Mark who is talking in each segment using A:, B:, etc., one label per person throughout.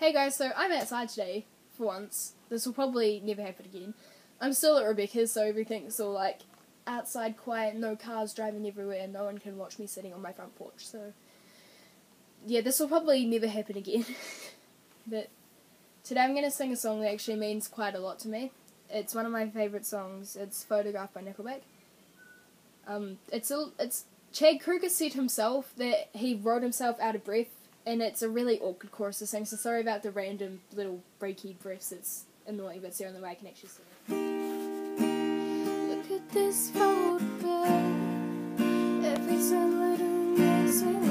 A: Hey guys, so I'm outside today for once. This will probably never happen again. I'm still at Rebecca's, so everything's all like outside quiet, no cars driving everywhere, no one can watch me sitting on my front porch. So, yeah, this will probably never happen again. but today I'm going to sing a song that actually means quite a lot to me. It's one of my favourite songs. It's Photograph by Nickelback. Um, it's a, it's Chad Kroeger said himself that he wrote himself out of breath and it's a really awkward chorus to sing. So sorry about the random little breaky breaths. It's annoying, but it's the only way I can actually sing.
B: Look at this photograph. Every sunlight makes me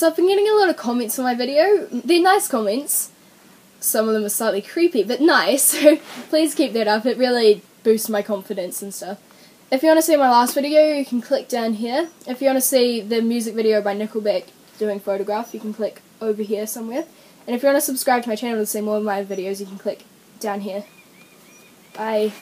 A: So I've been getting a lot of comments on my video. They're nice comments. Some of them are slightly creepy, but nice. So please keep that up. It really boosts my confidence and stuff. If you want to see my last video, you can click down here. If you want to see the music video by Nickelback doing Photograph, you can click over here somewhere. And if you want to subscribe to my channel to see more of my videos, you can click down here. Bye.